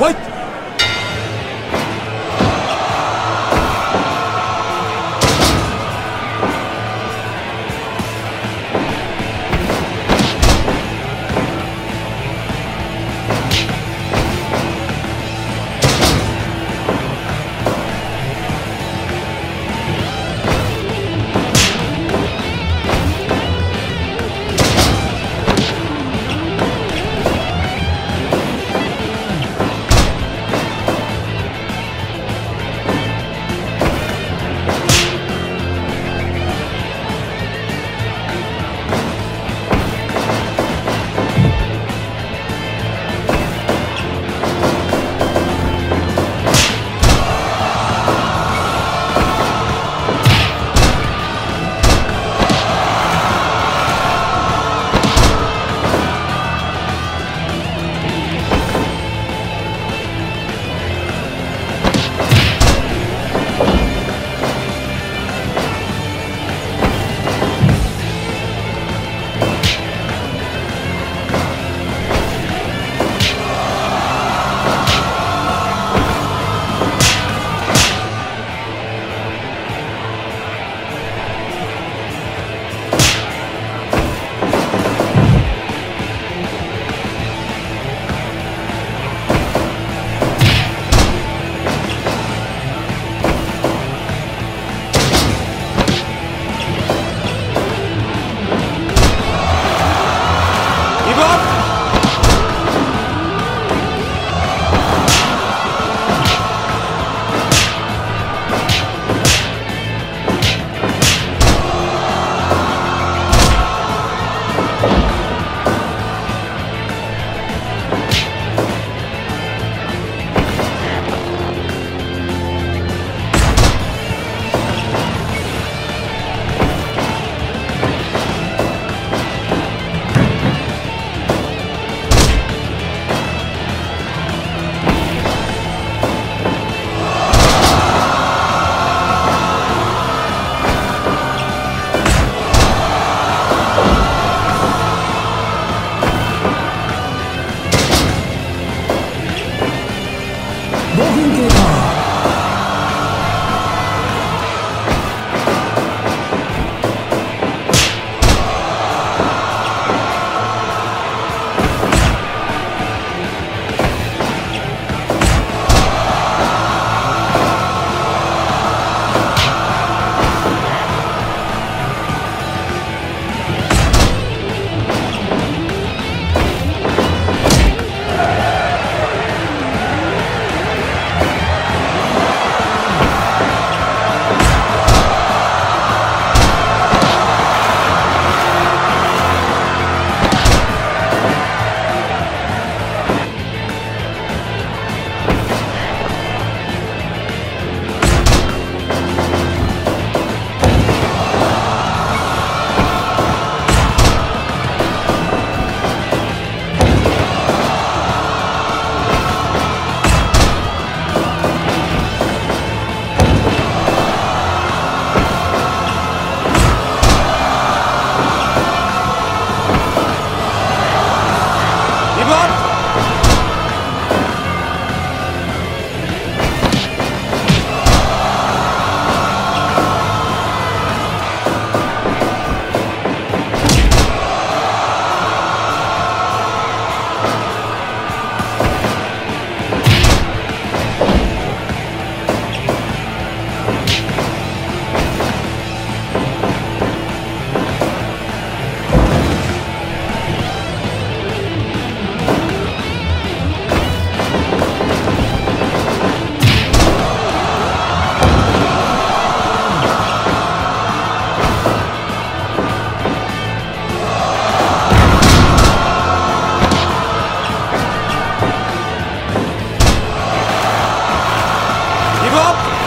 は。up.